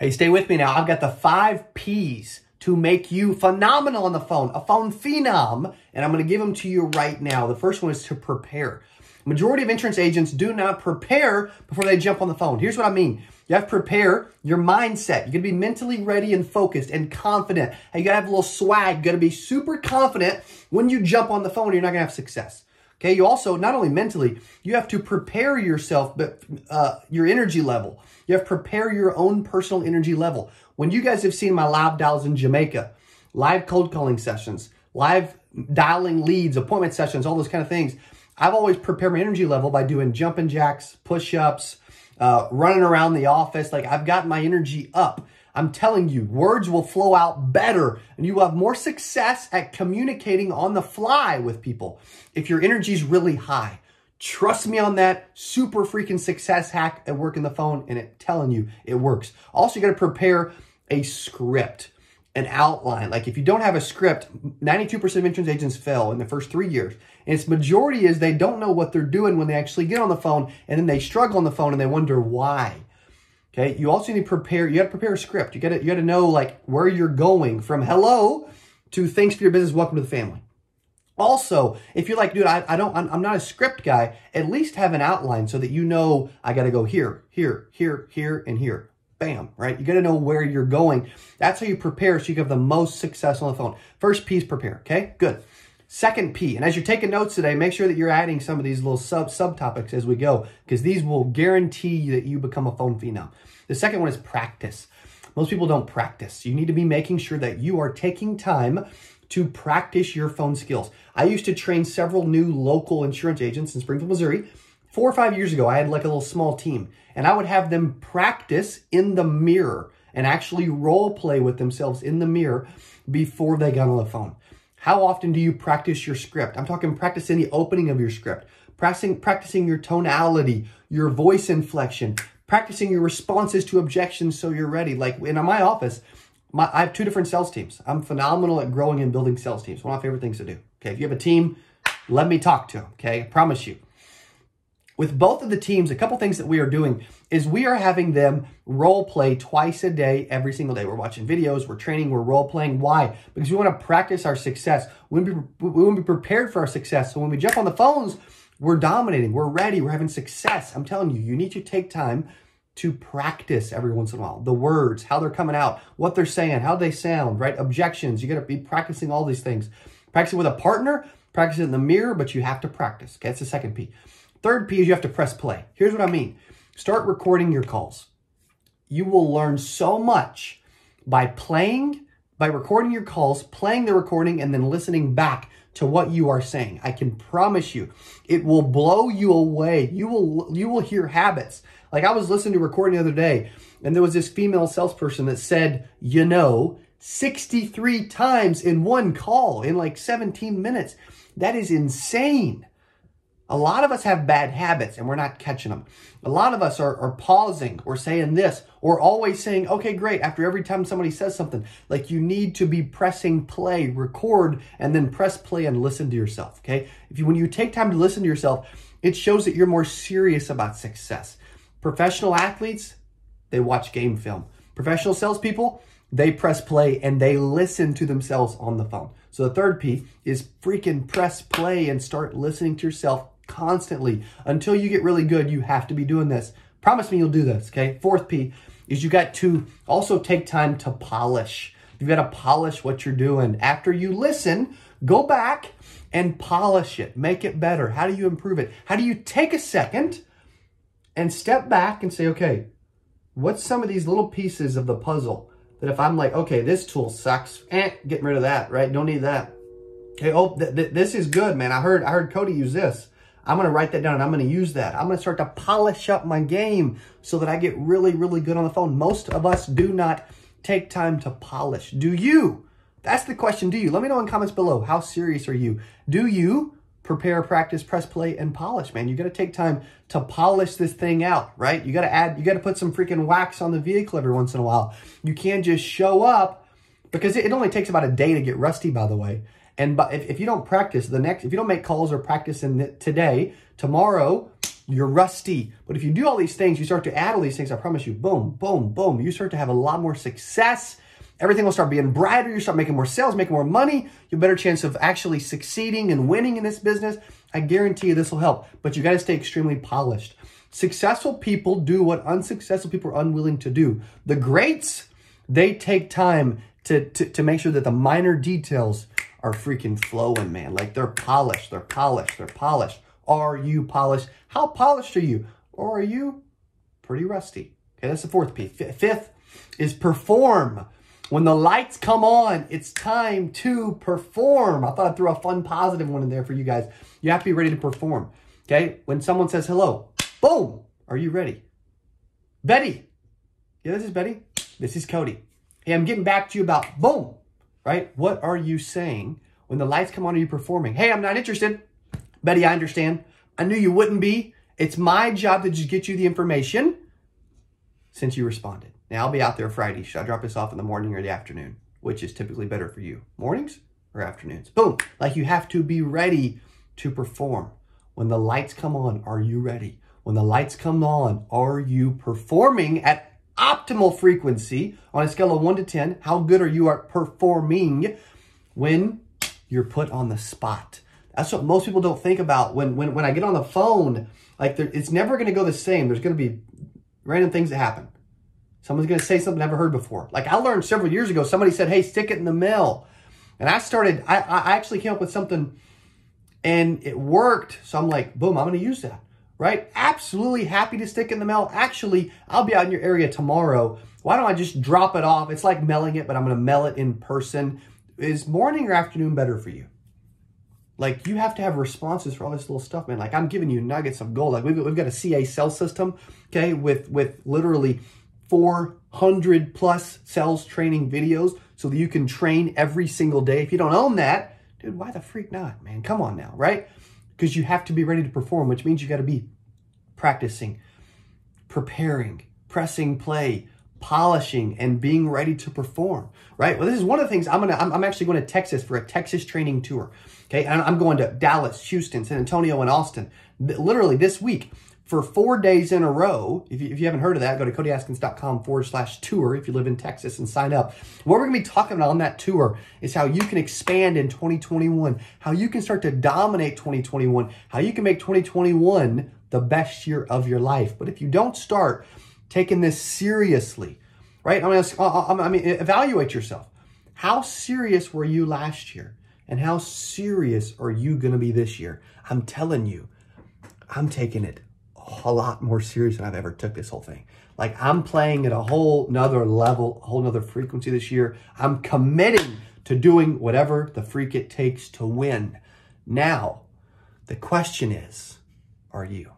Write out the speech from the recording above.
Hey, stay with me now. I've got the five P's to make you phenomenal on the phone, a phone phenom, and I'm going to give them to you right now. The first one is to prepare. Majority of insurance agents do not prepare before they jump on the phone. Here's what I mean. You have to prepare your mindset. You got to be mentally ready and focused and confident. you got to have a little swag. You got to be super confident when you jump on the phone. You're not going to have success. Okay, you also, not only mentally, you have to prepare yourself, but uh, your energy level. You have to prepare your own personal energy level. When you guys have seen my live dials in Jamaica, live cold calling sessions, live dialing leads, appointment sessions, all those kind of things, I've always prepared my energy level by doing jumping jacks, push-ups, uh, running around the office. Like I've got my energy up. I'm telling you, words will flow out better and you will have more success at communicating on the fly with people if your energy is really high. Trust me on that super freaking success hack at working the phone and it telling you it works. Also, you got to prepare a script, an outline. Like if you don't have a script, 92% of insurance agents fail in the first three years. And its majority is they don't know what they're doing when they actually get on the phone and then they struggle on the phone and they wonder why. Okay, you also need to prepare, you got to prepare a script. You got to you got to know like where you're going from hello to thanks for your business, welcome to the family. Also, if you're like, dude, I, I don't, I'm, I'm not a script guy, at least have an outline so that you know I got to go here, here, here, here, and here. Bam, right? You got to know where you're going. That's how you prepare so you can have the most success on the phone. First piece, prepare, okay? Good. Second P, and as you're taking notes today, make sure that you're adding some of these little sub subtopics as we go, because these will guarantee that you become a phone phenom. The second one is practice. Most people don't practice. You need to be making sure that you are taking time to practice your phone skills. I used to train several new local insurance agents in Springfield, Missouri. Four or five years ago, I had like a little small team, and I would have them practice in the mirror and actually role play with themselves in the mirror before they got on the phone. How often do you practice your script? I'm talking practicing the opening of your script, practicing, practicing your tonality, your voice inflection, practicing your responses to objections so you're ready. Like in my office, my, I have two different sales teams. I'm phenomenal at growing and building sales teams. One of my favorite things to do. Okay, if you have a team, let me talk to them. Okay, I promise you with both of the teams, a couple things that we are doing is we are having them role play twice a day, every single day. We're watching videos, we're training, we're role playing. Why? Because we want to practice our success. We want, be, we want to be prepared for our success. So when we jump on the phones, we're dominating, we're ready, we're having success. I'm telling you, you need to take time to practice every once in a while. The words, how they're coming out, what they're saying, how they sound, right? Objections. You got to be practicing all these things. Practicing with a partner, practice it in the mirror, but you have to practice. Okay, that's the second P. Third P is you have to press play. Here's what I mean. Start recording your calls. You will learn so much by playing, by recording your calls, playing the recording, and then listening back to what you are saying. I can promise you, it will blow you away. You will you will hear habits. Like I was listening to a recording the other day, and there was this female salesperson that said, you know, 63 times in one call in like 17 minutes. That is insane. A lot of us have bad habits and we're not catching them. A lot of us are, are pausing or saying this or always saying, okay, great, after every time somebody says something. Like you need to be pressing play, record, and then press play and listen to yourself, okay? If you, when you take time to listen to yourself, it shows that you're more serious about success. Professional athletes, they watch game film. Professional salespeople, they press play and they listen to themselves on the phone. So the third P is freaking press play and start listening to yourself constantly. Until you get really good, you have to be doing this. Promise me you'll do this, okay? Fourth P is you got to also take time to polish. You got to polish what you're doing. After you listen, go back and polish it. Make it better. How do you improve it? How do you take a second and step back and say, okay, what's some of these little pieces of the puzzle that if I'm like, okay, this tool sucks, eh, getting rid of that, right? Don't need that. Okay, oh, th th this is good, man. I heard I heard Cody use this. I'm going to write that down and I'm going to use that. I'm going to start to polish up my game so that I get really, really good on the phone. Most of us do not take time to polish. Do you? That's the question. Do you? Let me know in comments below. How serious are you? Do you prepare, practice, press play, and polish, man? You got to take time to polish this thing out, right? You got to add, you got to put some freaking wax on the vehicle every once in a while. You can't just show up because it only takes about a day to get rusty, by the way. And but if, if you don't practice the next, if you don't make calls or practice in the, today, tomorrow, you're rusty. But if you do all these things, you start to add all these things, I promise you, boom, boom, boom, you start to have a lot more success. Everything will start being brighter. You start making more sales, making more money. You have a better chance of actually succeeding and winning in this business. I guarantee you this will help, but you got to stay extremely polished. Successful people do what unsuccessful people are unwilling to do. The greats, they take time to, to, to make sure that the minor details are freaking flowing, man. Like they're polished, they're polished, they're polished. Are you polished? How polished are you? Or are you pretty rusty? Okay, that's the fourth P. Fifth is perform. When the lights come on, it's time to perform. I thought I'd throw a fun positive one in there for you guys. You have to be ready to perform. Okay? When someone says hello, boom, are you ready? Betty. Yeah, this is Betty. This is Cody. Hey, I'm getting back to you about boom, right? What are you saying? When the lights come on, are you performing? Hey, I'm not interested. Betty, I understand. I knew you wouldn't be. It's my job to just get you the information since you responded. Now, I'll be out there Friday. Should I drop this off in the morning or the afternoon? Which is typically better for you? Mornings or afternoons? Boom. Like you have to be ready to perform. When the lights come on, are you ready? When the lights come on, are you performing at optimal frequency on a scale of 1 to 10? How good are you at performing when you're put on the spot? That's what most people don't think about. When when when I get on the phone, like it's never going to go the same. There's going to be random things that happen. Someone's going to say something I've never heard before. Like I learned several years ago, somebody said, "Hey, stick it in the mail," and I started. I I actually came up with something, and it worked. So I'm like, boom, I'm going to use that. Right? Absolutely happy to stick in the mail. Actually, I'll be out in your area tomorrow. Why don't I just drop it off? It's like mailing it, but I'm going to mail it in person. Is morning or afternoon better for you? Like you have to have responses for all this little stuff, man. Like I'm giving you nuggets of gold. Like we've, we've got a CA cell system, okay, with with literally 400 plus sales training videos so that you can train every single day. If you don't own that, dude, why the freak not, man? Come on now, right? Because you have to be ready to perform, which means you got to be practicing, preparing, pressing play, polishing and being ready to perform, right? Well, this is one of the things I'm gonna, I'm, I'm actually going to Texas for a Texas training tour. Okay. And I'm going to Dallas, Houston, San Antonio, and Austin literally this week for four days in a row. If you, if you haven't heard of that, go to CodyAskins.com forward slash tour if you live in Texas and sign up. What we're going to be talking about on that tour is how you can expand in 2021, how you can start to dominate 2021, how you can make 2021 the best year of your life. But if you don't start, taking this seriously, right? I mean, I mean, evaluate yourself. How serious were you last year? And how serious are you going to be this year? I'm telling you, I'm taking it a lot more serious than I've ever took this whole thing. Like I'm playing at a whole nother level, a whole nother frequency this year. I'm committing to doing whatever the freak it takes to win. Now, the question is, are you?